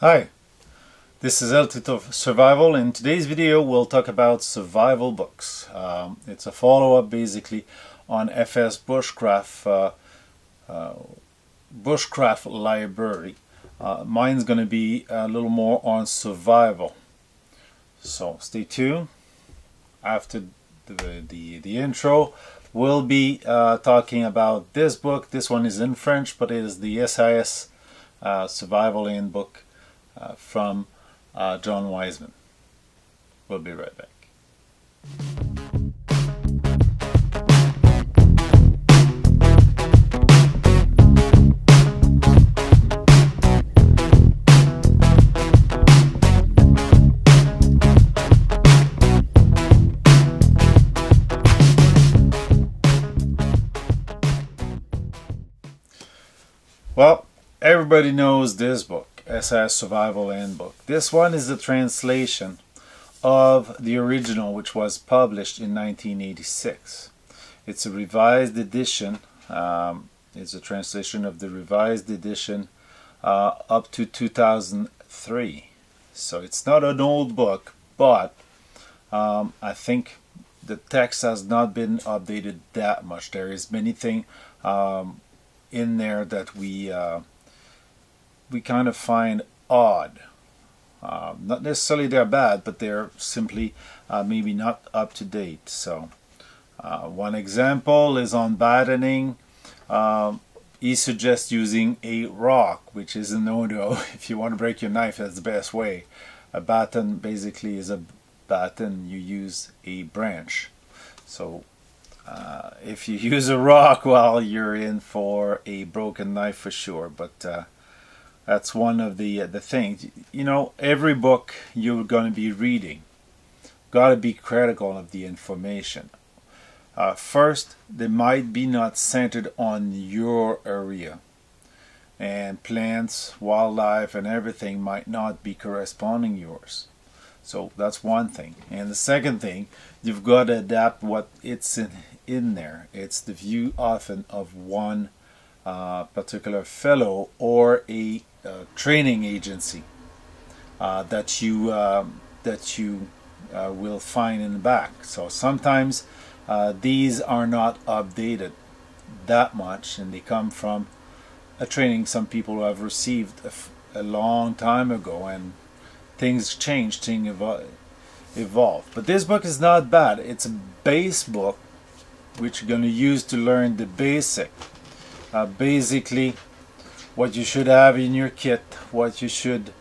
Hi, this is Lt of Survival. In today's video we'll talk about survival books. Um, it's a follow-up basically on FS Bushcraft uh, uh, Bushcraft Library. Uh, mine's going to be a little more on survival. So stay tuned. After the, the, the intro we'll be uh, talking about this book. This one is in French but it is the SAS uh, Survival Handbook uh, from uh, John Wiseman. We'll be right back. Well, everybody knows this book. SAS Survival Handbook. This one is a translation of the original which was published in 1986. It's a revised edition. Um, it's a translation of the revised edition uh, up to 2003. So it's not an old book, but um, I think the text has not been updated that much. There is many things um, in there that we uh, we kind of find odd. Uh, not necessarily they're bad, but they're simply uh, maybe not up to date. So, uh, one example is on batoning. Um, he suggests using a rock, which is a no-no. If you want to break your knife, that's the best way. A baton basically is a baton. You use a branch. So, uh, if you use a rock, well, you're in for a broken knife for sure. But uh, that's one of the uh, the things. You know, every book you're going to be reading, got to be critical of the information. Uh, first, they might be not centered on your area, and plants, wildlife, and everything might not be corresponding yours. So that's one thing. And the second thing, you've got to adapt what it's in, in there. It's the view often of one uh, particular fellow or a uh, training agency uh, that you um, that you uh, will find in the back. So sometimes uh, these are not updated that much, and they come from a training some people have received a, long time ago, and things change, things evol evolve. But this book is not bad. It's a base book which you're going to use to learn the basic. Uh, basically, what you should have in your kit, what you should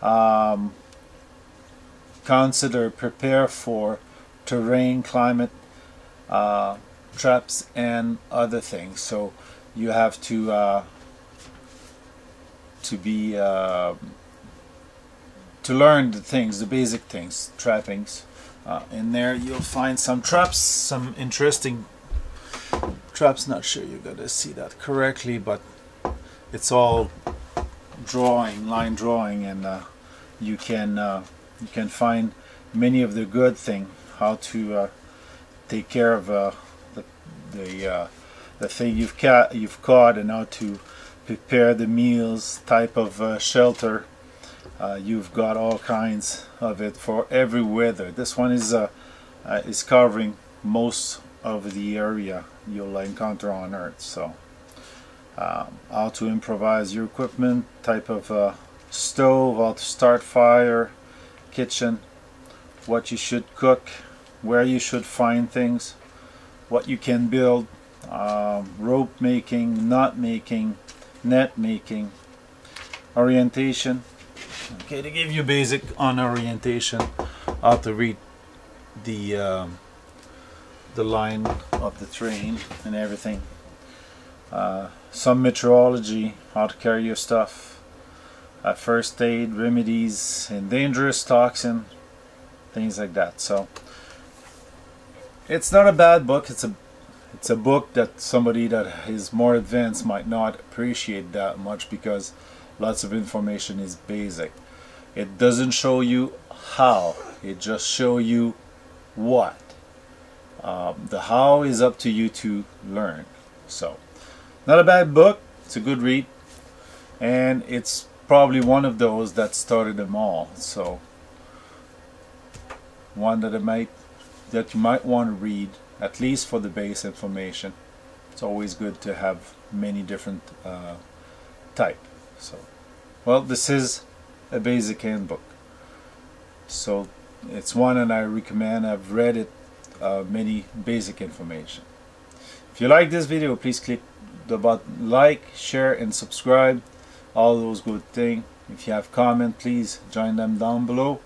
um, consider, prepare for terrain, climate, uh, traps, and other things. So you have to uh, to be uh, to learn the things, the basic things, trappings. Uh, in there you'll find some traps, some interesting traps. Not sure you're gonna see that correctly, but it's all drawing, line drawing, and uh, you can uh, you can find many of the good thing how to uh, take care of uh, the the uh, the thing you've caught you've caught and how to prepare the meals, type of uh, shelter. you've got all kinds of it for every weather. This one is is covering most of the area you'll encounter on Earth. So um, how to improvise your equipment, type of uh, stove, how to start fire, kitchen, what you should cook, where you should find things, what you can build, um, rope making, knot making, net making, orientation. Okay, to give you basic on orientation, how to read the um, the line of the train and everything. Uh, some meteorology, how to carry your stuff, uh, first aid, remedies, and dangerous toxin, things like that. So it's not a bad book. It's a it's a book that somebody that is more advanced might not appreciate that much because lots of information is basic. It doesn't show you how. It just show you what. Um, the how is up to you to learn. So. Not a bad book. It's a good read. And it's probably one of those that started them all. So one that I might that you might want to read at least for the base information. It's always good to have many different uh, type. So well this is a basic handbook. So it's one and I recommend. I've read it uh, many basic information. If you like this video please click the button like share and subscribe. All those good things if you have comment please join them down below.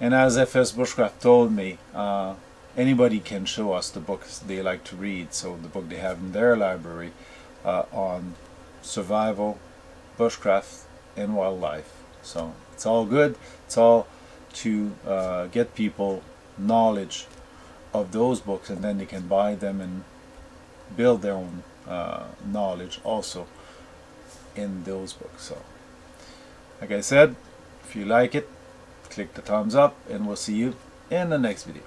And as FS Bushcraft told me uh, anybody can show us the books they like to read. So the book they have in their library uh, on survival bushcraft and wildlife. So it's all good. It's all to uh, get people knowledge of those books and then they can buy them and build their own uh, knowledge also in those books. So like I said if you like it click the thumbs up and we'll see you in the next video